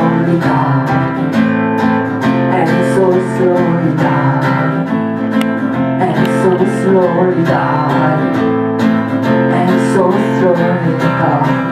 slowly die, and so slowly die, and so slowly die, and so slowly die.